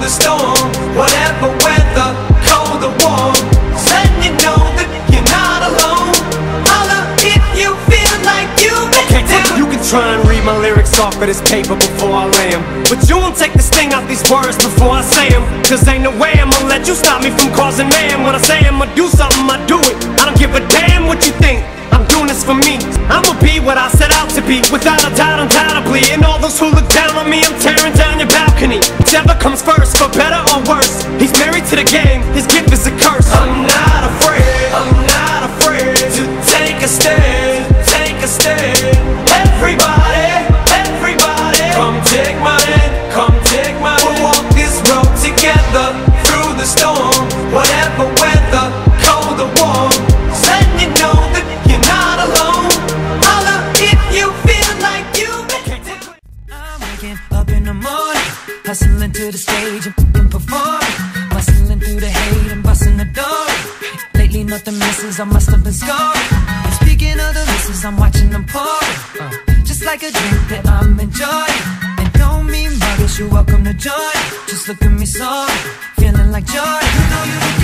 The storm. Whatever weather, cold or warm. Letting you know that you're not alone. Holla if you feel like you've been Okay, you can try and read my lyrics off of this paper before I lay 'em. But you won't take the sting out these words before I say 'em. Cause ain't no way I'ma let you stop me from causing man. When I say I'ma do something, I do it. I don't give a damn what you think. I'm doing this for me. I'ma be what I set out to be, without a doubt, undoubtedly. And all those who look down on me, I'm tearing comes first, for better or worse. He's married to the game, his gift is a curse. I'm not afraid, I'm not afraid to take a stand, take a stand. Everybody, everybody, come take my hand, come take my hand. We'll walk this road together through the storm, hustling to the stage and performing, bustling through the hate and busting the door. Lately nothing misses, I must have been scoring. And speaking of the misses, I'm watching them uh, just like a drink that I'm enjoying. And don't mean muggish, you're welcome to join. Just look at me sorry, feeling like joy. You know you're